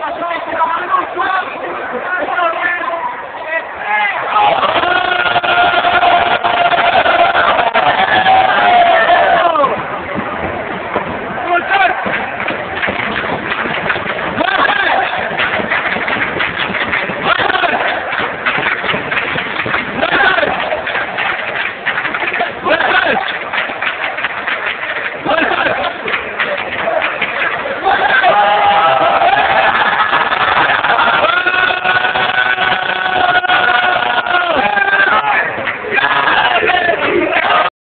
pasó este